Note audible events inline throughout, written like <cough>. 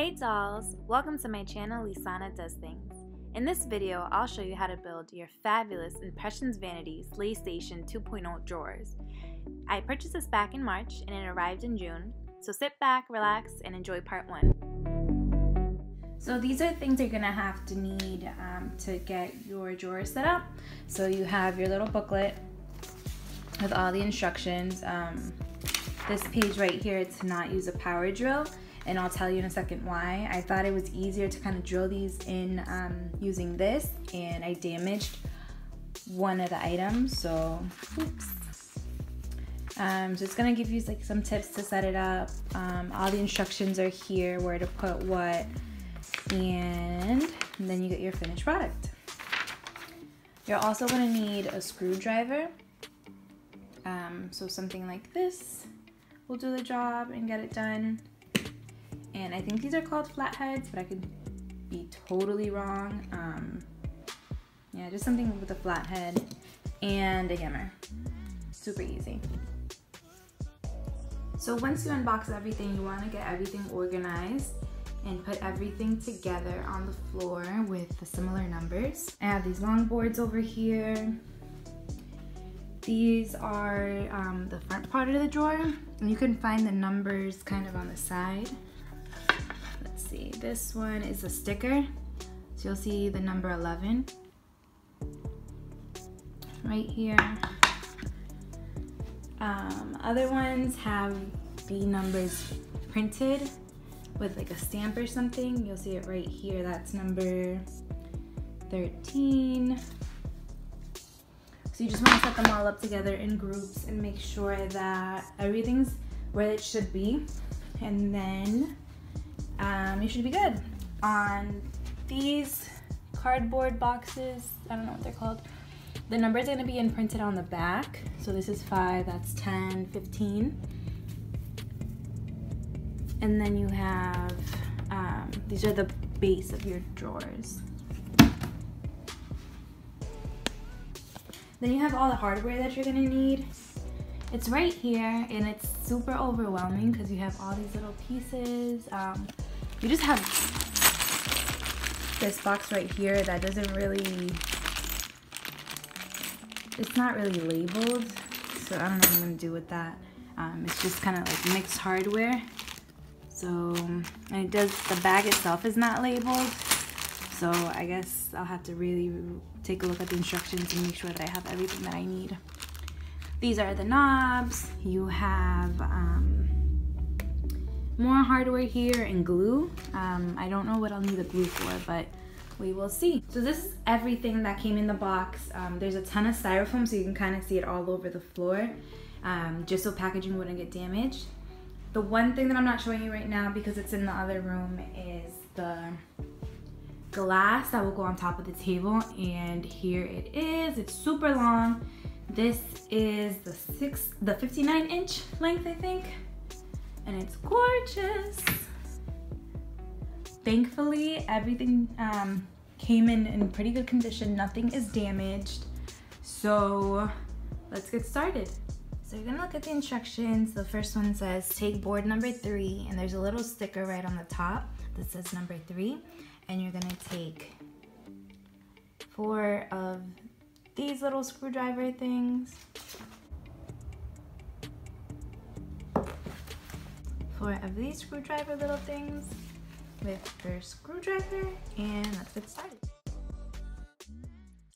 Hey dolls! Welcome to my channel Lisanna Does Things. In this video, I'll show you how to build your fabulous Impressions Vanity Slay Station 2.0 drawers. I purchased this back in March and it arrived in June, so sit back, relax, and enjoy part one. So these are things you're gonna have to need um, to get your drawer set up. So you have your little booklet with all the instructions. Um, this page right here to not use a power drill and I'll tell you in a second why. I thought it was easier to kind of drill these in um, using this and I damaged one of the items so oops. Um, it's gonna give you like some tips to set it up. Um, all the instructions are here, where to put what, and then you get your finished product. You're also gonna need a screwdriver. Um, so something like this will do the job and get it done. And I think these are called flatheads, but I could be totally wrong. Um, yeah, just something with a flathead and a hammer. Super easy. So once you unbox everything, you wanna get everything organized and put everything together on the floor with the similar numbers. I have these long boards over here these are um, the front part of the drawer. And you can find the numbers kind of on the side. See, this one is a sticker. So you'll see the number 11 right here. Um, other ones have the numbers printed with like a stamp or something. You'll see it right here. That's number 13. So you just want to set them all up together in groups and make sure that everything's where it should be. And then um, you should be good. On these cardboard boxes, I don't know what they're called, the numbers are gonna be imprinted on the back. So this is five, that's 10, 15. And then you have, um, these are the base of your drawers. Then you have all the hardware that you're gonna need. It's right here and it's super overwhelming because you have all these little pieces. Um, you just have this box right here that doesn't really, it's not really labeled. So I don't know what I'm gonna do with that. Um, it's just kind of like mixed hardware. So, and it does, the bag itself is not labeled. So I guess I'll have to really take a look at the instructions and make sure that I have everything that I need. These are the knobs. You have um, more hardware here and glue. Um, I don't know what I'll need the glue for, but we will see. So this is everything that came in the box. Um, there's a ton of styrofoam so you can kind of see it all over the floor um, just so packaging wouldn't get damaged. The one thing that I'm not showing you right now because it's in the other room is the glass that will go on top of the table and here it is it's super long this is the six the 59 inch length i think and it's gorgeous. Thankfully everything um, came in in pretty good condition. Nothing is damaged. So let's get started. So you're gonna look at the instructions. The first one says take board number three and there's a little sticker right on the top that says number three. And you're gonna take four of these little screwdriver things, four of these screwdriver little things with your screwdriver, and let's get started.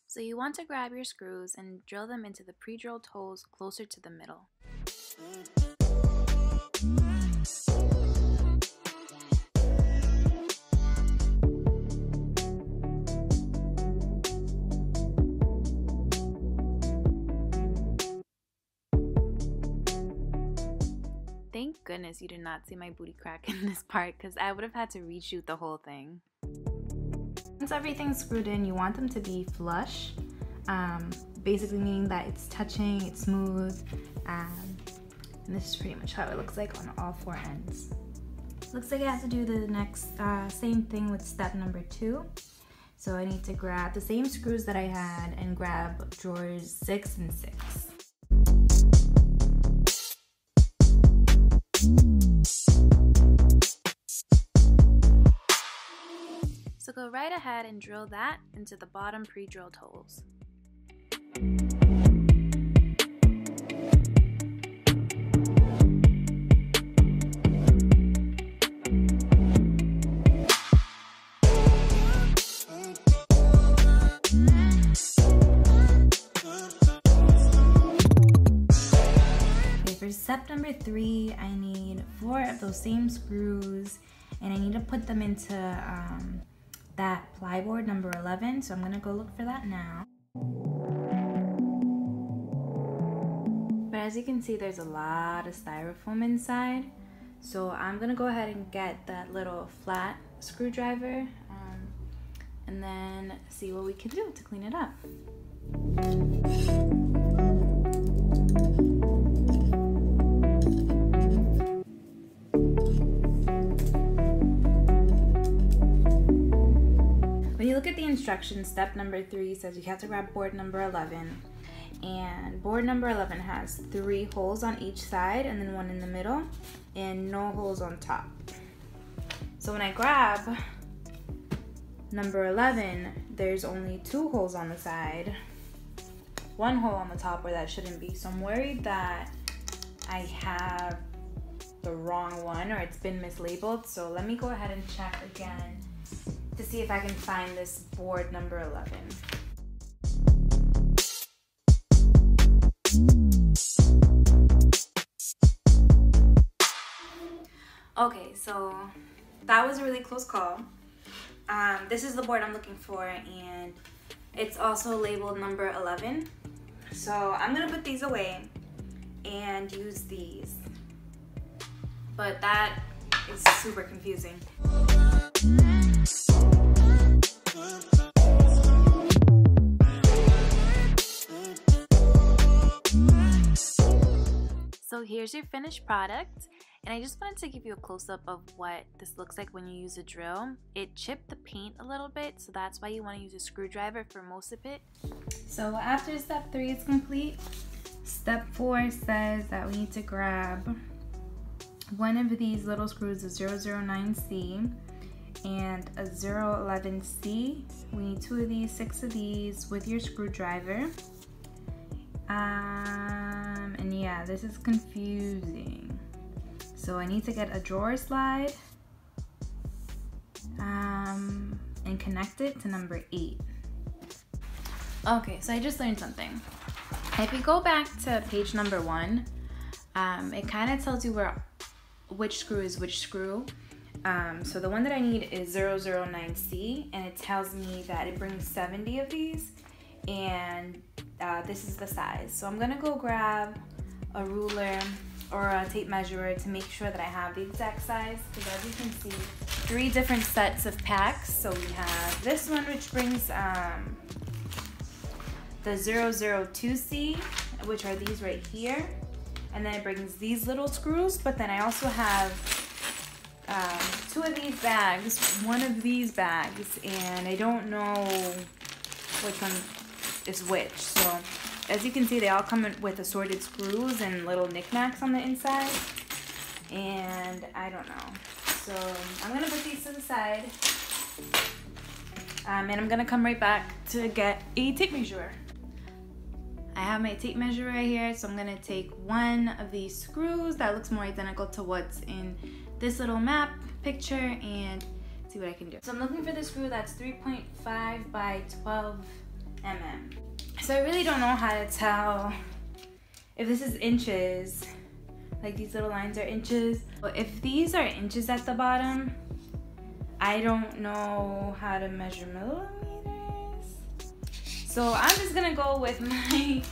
So you want to grab your screws and drill them into the pre-drilled holes closer to the middle. Goodness you did not see my booty crack <laughs> in this part because I would have had to reshoot the whole thing. Once everything's screwed in, you want them to be flush. Um, basically meaning that it's touching, it's smooth, um, and this is pretty much how it looks like on all four ends. Looks like I have to do the next uh, same thing with step number two. So I need to grab the same screws that I had and grab drawers six and six. Right ahead and drill that into the bottom pre-drilled holes. for step number three, I need four of those same screws and I need to put them into um, that plyboard number 11. So I'm gonna go look for that now. But as you can see, there's a lot of styrofoam inside. So I'm gonna go ahead and get that little flat screwdriver um, and then see what we can do to clean it up. Instructions, step number three says you have to grab board number 11. And board number 11 has three holes on each side and then one in the middle and no holes on top. So when I grab number 11, there's only two holes on the side, one hole on the top where that shouldn't be. So I'm worried that I have the wrong one or it's been mislabeled. So let me go ahead and check again to see if I can find this board number 11. Okay, so that was a really close call. Um, this is the board I'm looking for and it's also labeled number 11. So I'm gonna put these away and use these. But that is super confusing. So here's your finished product. And I just wanted to give you a close-up of what this looks like when you use a drill. It chipped the paint a little bit, so that's why you want to use a screwdriver for most of it. So after step three is complete, step four says that we need to grab one of these little screws, a 009C and a 011C. We need two of these, six of these with your screwdriver. Um, yeah, this is confusing. So I need to get a drawer slide um, and connect it to number eight. Okay, so I just learned something. If you go back to page number one, um, it kind of tells you where which screw is which screw. Um, so the one that I need is 009C and it tells me that it brings 70 of these and uh, this is the size. So I'm gonna go grab a ruler or a tape measure to make sure that I have the exact size because as you can see, three different sets of packs. So we have this one which brings um, the 002C, which are these right here. And then it brings these little screws, but then I also have um, two of these bags, one of these bags, and I don't know which one is which. So as you can see, they all come with assorted screws and little knickknacks on the inside. And I don't know. So I'm gonna put these to the side. Um, and I'm gonna come right back to get a tape measure. I have my tape measure right here, so I'm gonna take one of these screws that looks more identical to what's in this little map picture and see what I can do. So I'm looking for the screw that's 3.5 by 12 mm. So I really don't know how to tell if this is inches, like these little lines are inches. But if these are inches at the bottom, I don't know how to measure millimeters. So I'm just gonna go with <laughs> my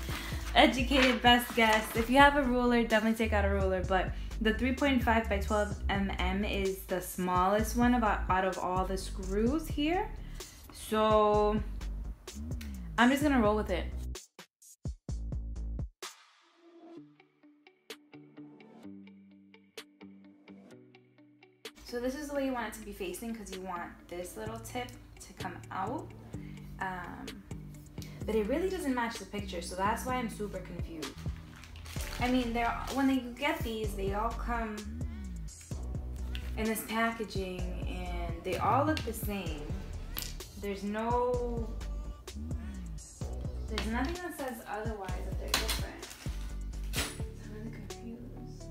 educated best guess. If you have a ruler, definitely take out a ruler, but the 3.5 by 12 mm is the smallest one about out of all the screws here. So I'm just gonna roll with it. So this is the way you want it to be facing because you want this little tip to come out. Um, but it really doesn't match the picture, so that's why I'm super confused. I mean, they're when they get these, they all come in this packaging and they all look the same. there's no, there's nothing that says otherwise that they're different. I'm really confused.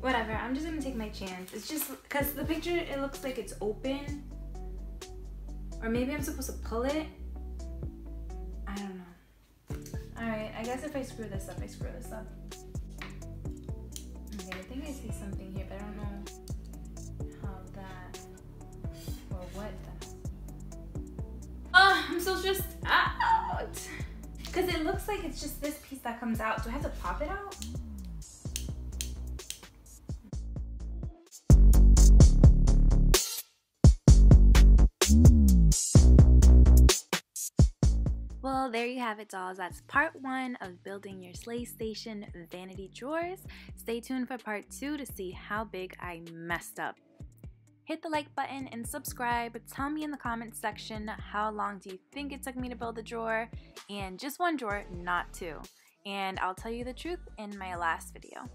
Whatever, I'm just gonna take my chance. It's just, cause the picture, it looks like it's open. Or maybe I'm supposed to pull it. I don't know. Alright, I guess if I screw this up, I screw this up. Okay, I think I see something here, but I don't know how that or what so stressed out. Because it looks like it's just this piece that comes out. Do I have to pop it out? Well, there you have it, dolls. That's part one of building your Slay Station vanity drawers. Stay tuned for part two to see how big I messed up. Hit the like button and subscribe. Tell me in the comments section how long do you think it took me to build a drawer, and just one drawer, not two. And I'll tell you the truth in my last video.